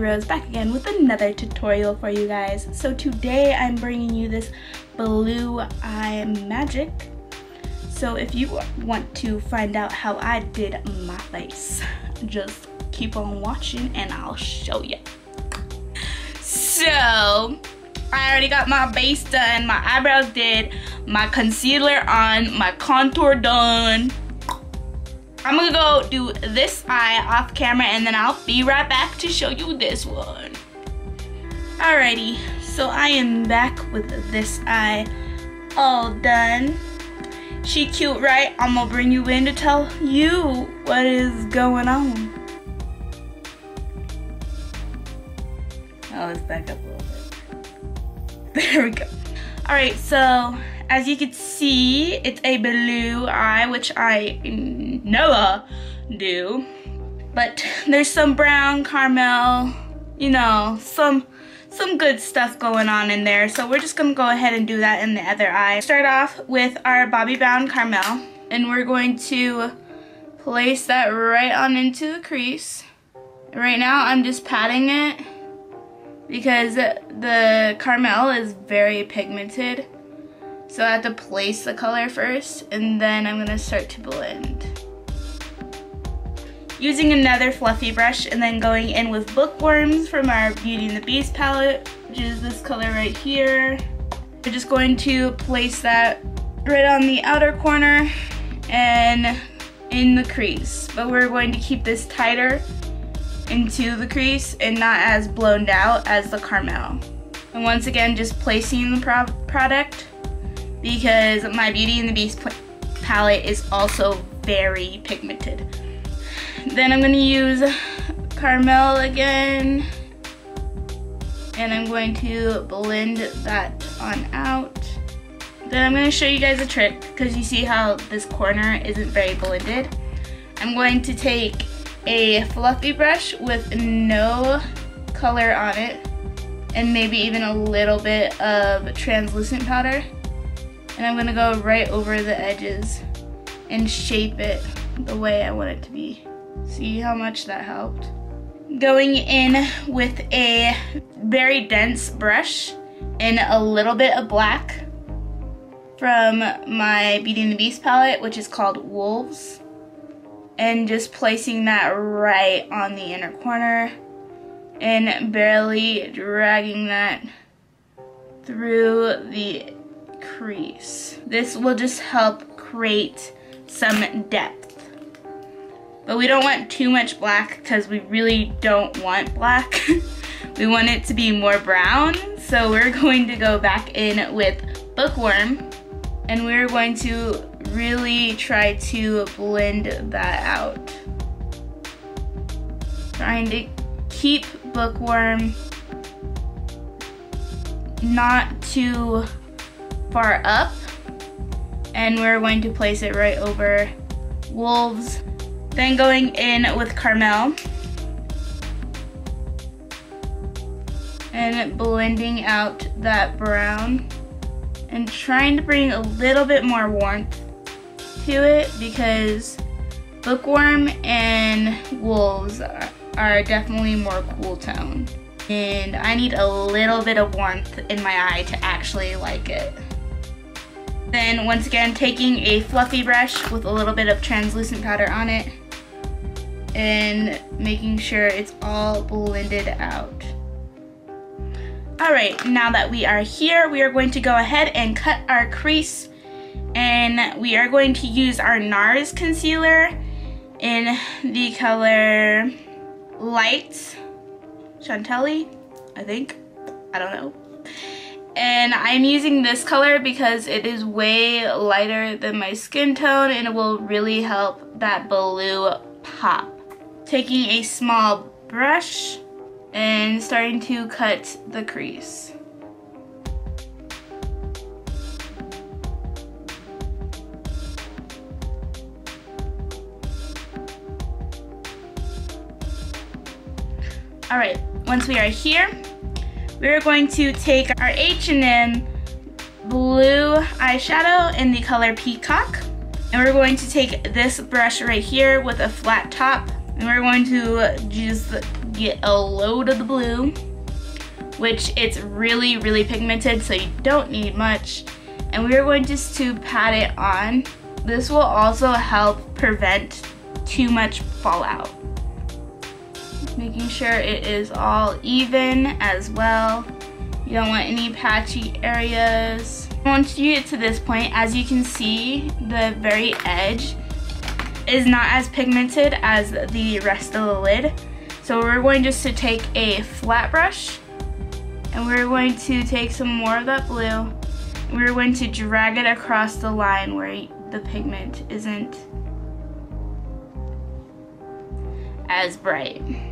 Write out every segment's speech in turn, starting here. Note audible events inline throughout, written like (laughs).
Rose back again with another tutorial for you guys. So today I'm bringing you this blue eye magic. So if you want to find out how I did my face, (laughs) just keep on watching and I'll show you. So I already got my base done, my eyebrows did, my concealer on, my contour done, I'm gonna go do this eye off camera and then I'll be right back to show you this one. Alrighty, so I am back with this eye all done. She cute, right? I'm gonna bring you in to tell you what is going on. Oh, let's back up a little bit. (laughs) There we go. Alright, so as you can see, it's a blue eye, which I never do. But there's some brown caramel, you know, some some good stuff going on in there. So we're just gonna go ahead and do that in the other eye. Start off with our Bobbi Brown caramel, and we're going to place that right on into the crease. Right now, I'm just patting it because the caramel is very pigmented. So I have to place the color first and then I'm gonna start to blend. Using another fluffy brush and then going in with Bookworms from our Beauty and the Beast palette, which is this color right here. We're just going to place that right on the outer corner and in the crease. But we're going to keep this tighter into the crease and not as blown out as the caramel. And once again, just placing the pro product because my Beauty and the Beast palette is also very pigmented. Then I'm going to use Caramel again. And I'm going to blend that on out. Then I'm going to show you guys a trick because you see how this corner isn't very blended. I'm going to take a fluffy brush with no color on it and maybe even a little bit of translucent powder and I'm gonna go right over the edges and shape it the way I want it to be. See how much that helped? Going in with a very dense brush and a little bit of black from my Beauty and the Beast palette, which is called Wolves. And just placing that right on the inner corner and barely dragging that through the crease. This will just help create some depth. But we don't want too much black because we really don't want black. (laughs) we want it to be more brown. So we're going to go back in with Bookworm and we're going to really try to blend that out. Trying to keep Bookworm not too far up and we're going to place it right over wolves. Then going in with Caramel and blending out that brown and trying to bring a little bit more warmth to it because Bookworm and Wolves are, are definitely more cool tone. And I need a little bit of warmth in my eye to actually like it. Then once again, taking a fluffy brush with a little bit of translucent powder on it and making sure it's all blended out. All right, now that we are here, we are going to go ahead and cut our crease and we are going to use our NARS concealer in the color Light Chantilly, I think. I don't know. And I'm using this color because it is way lighter than my skin tone and it will really help that blue pop. Taking a small brush and starting to cut the crease. Alright, once we are here, we're going to take our H&M blue eyeshadow in the color Peacock. And we're going to take this brush right here with a flat top. And we're going to just get a load of the blue, which it's really, really pigmented, so you don't need much. And we are going just to pat it on. This will also help prevent too much fallout. Making sure it is all even as well. You don't want any patchy areas. Once you get to this point, as you can see, the very edge is not as pigmented as the rest of the lid. So we're going just to take a flat brush and we're going to take some more of that blue. We're going to drag it across the line where the pigment isn't as bright.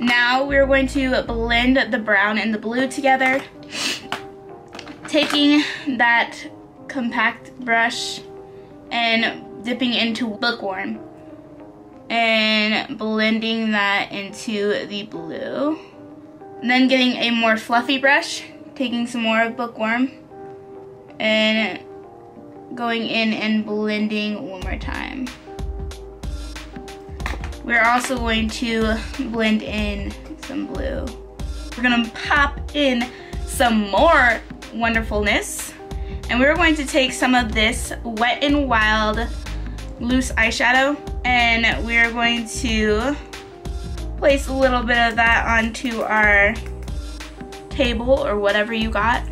Now we're going to blend the brown and the blue together. Taking that compact brush and dipping into bookworm and blending that into the blue. And then getting a more fluffy brush, taking some more of bookworm and going in and blending one more time. We're also going to blend in some blue. We're gonna pop in some more wonderfulness. And we're going to take some of this Wet n Wild loose eyeshadow and we're going to place a little bit of that onto our table or whatever you got.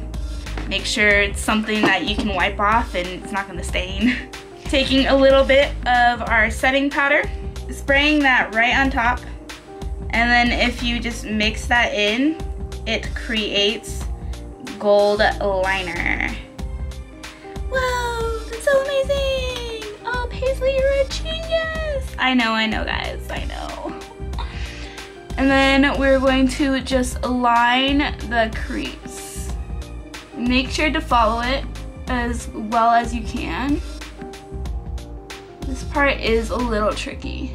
Make sure it's something that you can wipe off and it's not gonna stain. (laughs) Taking a little bit of our setting powder spraying that right on top. And then if you just mix that in, it creates gold liner. Whoa, that's so amazing. Oh, Paisley, you're a genius. I know, I know, guys, I know. And then we're going to just line the crease. Make sure to follow it as well as you can. This part is a little tricky.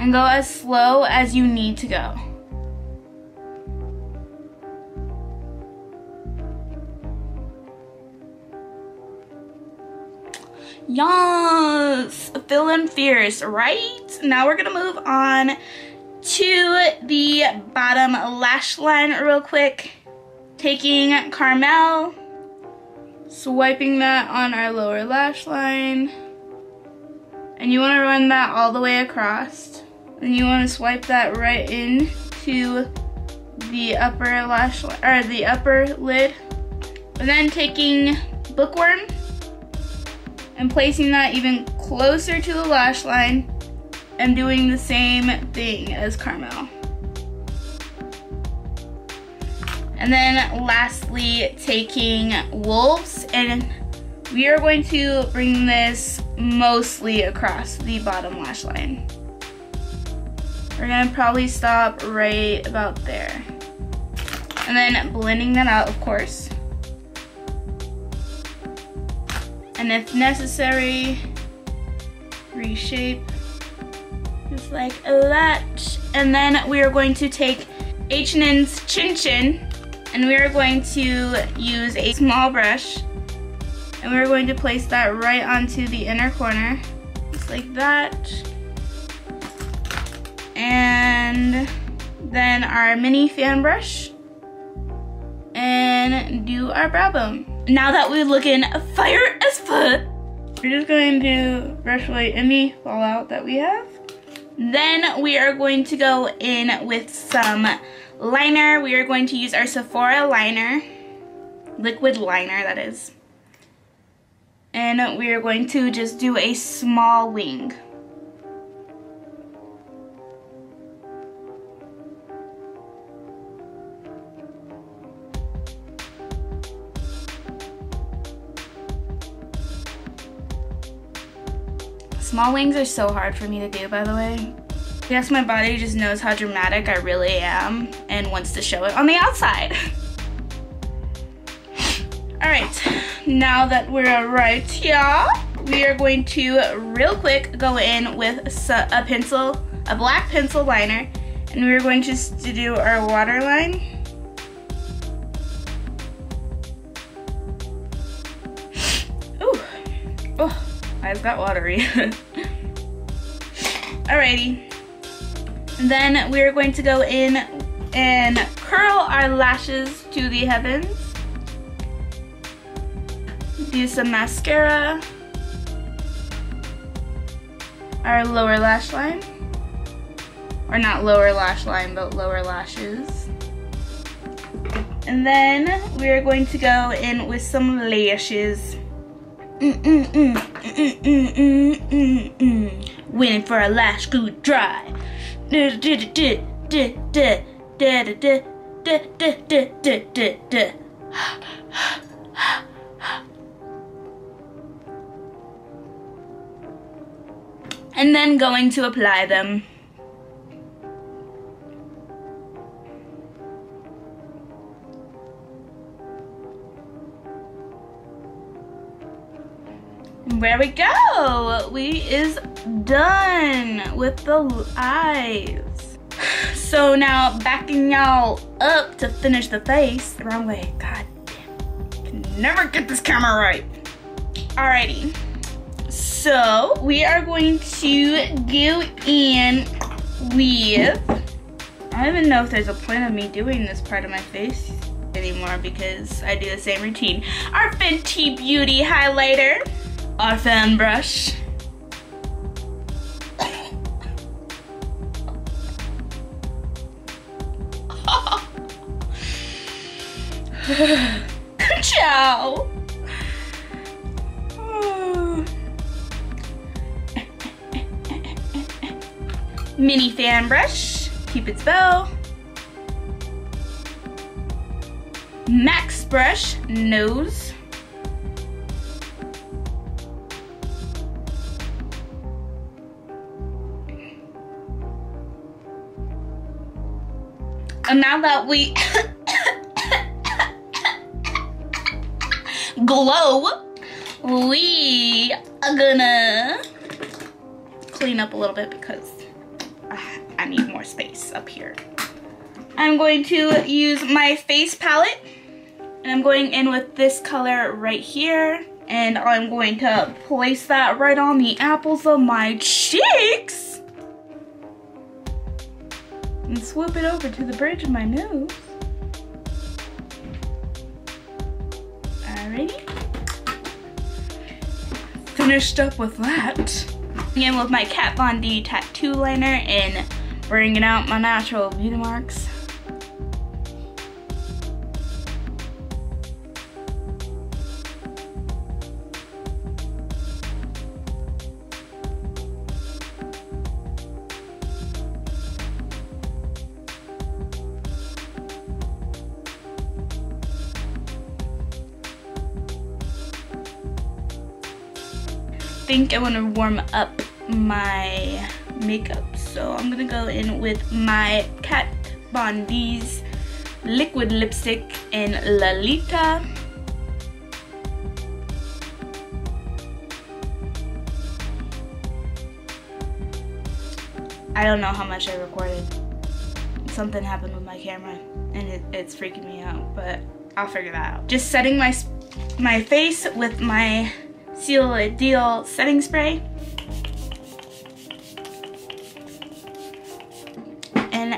And go as slow as you need to go. Yes, feeling fierce, right? Now we're gonna move on to the bottom lash line real quick. Taking Carmel swiping that on our lower lash line. And you want to run that all the way across. And you want to swipe that right into the upper lash or the upper lid. And then taking bookworm and placing that even closer to the lash line and doing the same thing as Carmel. And then lastly, taking wolves and we are going to bring this mostly across the bottom lash line. We're gonna probably stop right about there. And then blending that out, of course. And if necessary, reshape just like that. And then we are going to take H&M's Chin Chin and we are going to use a small brush and we're going to place that right onto the inner corner, just like that. And then our mini fan brush and do our brow bone. Now that we're looking fire as fuck, we're just going to brush away any fallout that we have. Then we are going to go in with some liner. We are going to use our Sephora liner, liquid liner that is. And we are going to just do a small wing. Small wings are so hard for me to do, by the way. I guess my body just knows how dramatic I really am and wants to show it on the outside. (laughs) All right, now that we're right here, we are going to real quick go in with a pencil, a black pencil liner, and we're going just to do our waterline. (laughs) Ooh, oh, eyes got watery. (laughs) Alrighty, Then we're going to go in and curl our lashes to the heavens. Do some mascara. Our lower lash line. Or not lower lash line, but lower lashes. And then we're going to go in with some lashes. Mm -mm -mm, Waiting for a lash glue dry. And then going to apply them. There we go. We is done with the eyes. So now backing y'all up to finish the face. The wrong way, god damn. Can never get this camera right. Alrighty. So we are going to go in with, I don't even know if there's a point of me doing this part of my face anymore because I do the same routine. Our Fenty Beauty highlighter our fan brush. (laughs) Ciao. Mini fan brush, Cupid's bow. Max brush, nose. And now that we glow, we are gonna clean up a little bit because I need more space up here. I'm going to use my face palette and I'm going in with this color right here and I'm going to place that right on the apples of my cheeks. Swoop it over to the bridge of my nose. Alrighty. Finished up with that. Again with my Kat Von D tattoo liner and bringing out my natural beauty marks. Think I want to warm up my makeup. So I'm going to go in with my Kat Von D's liquid lipstick in Lolita. I don't know how much I recorded. Something happened with my camera and it, it's freaking me out, but I'll figure that out. Just setting my, my face with my Seal a Deal setting spray.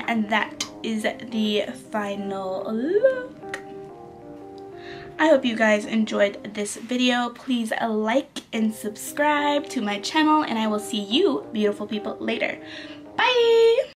And that is the final look. I hope you guys enjoyed this video. Please like and subscribe to my channel and I will see you beautiful people later. Bye!